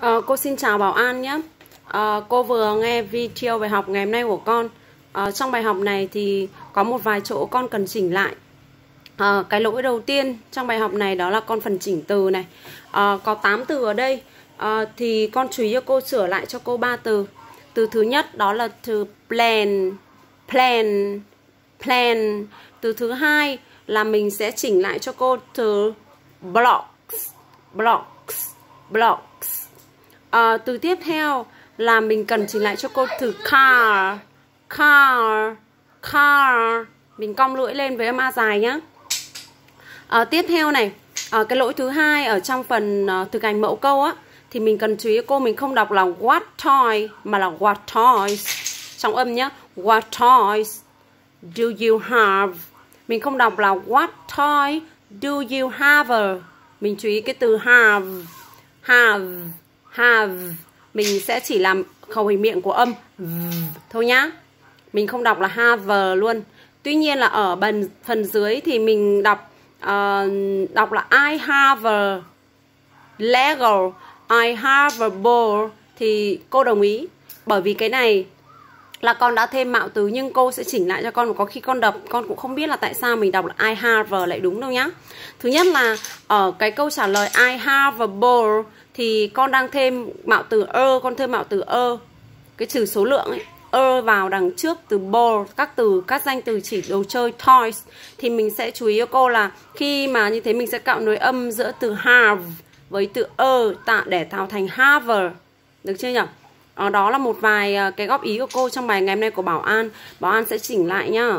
À, cô xin chào Bảo An nhé. À, cô vừa nghe video bài học ngày hôm nay của con. À, trong bài học này thì có một vài chỗ con cần chỉnh lại. À, cái lỗi đầu tiên trong bài học này đó là con phần chỉnh từ này. À, có 8 từ ở đây. À, thì con chú ý cho cô sửa lại cho cô ba từ. Từ thứ nhất đó là từ plan, plan, plan. Từ thứ hai là mình sẽ chỉnh lại cho cô từ blocks, blocks, blocks à, từ tiếp theo là mình cần chỉnh lại cho cô từ car. Car. Car. Mình cong lưỡi lên với âm a dài nhá. À, tiếp theo này à, cái lỗi thứ hai ở trong phần uh, thực hành mẫu câu á thì mình cần chú ý cô mình không đọc là what toy mà là what toys. Trong âm nhá what toys do you have? Mình không đọc là what toy do you have. Mình chú ý cái từ have. Have have mình sẽ chỉ làm khẩu hình miệng của âm thôi nhá. Mình không đọc là have luôn. Tuy nhiên là ở phần phần dưới thì mình đọc uh, đọc là I have a Lego I have a ball thì cô đồng ý. Bởi vì cái này là con đã thêm mạo từ nhưng cô sẽ chỉnh lại cho con có khi con đọc, con cũng không biết là tại sao mình đọc là I have lại đúng đâu nhá. Thứ nhất là ở cái câu trả lời I have a ball thì con đang thêm mạo từ ơ con thêm mạo từ ơ cái trừ số lượng ấy ơ vào đằng trước từ ball, các từ, các danh từ chỉ đồ chơi toys. Thì mình sẽ chú ý cho cô là khi mà như thế mình sẽ cạo nối âm giữa từ have với từ ơ tạo để tạo thành have được chưa nhỉ Ờ, đó là một vài ờ, cái góp ý của cô trong bài ngày hôm nay của Bảo An. Bảo An sẽ chỉnh lại nhá.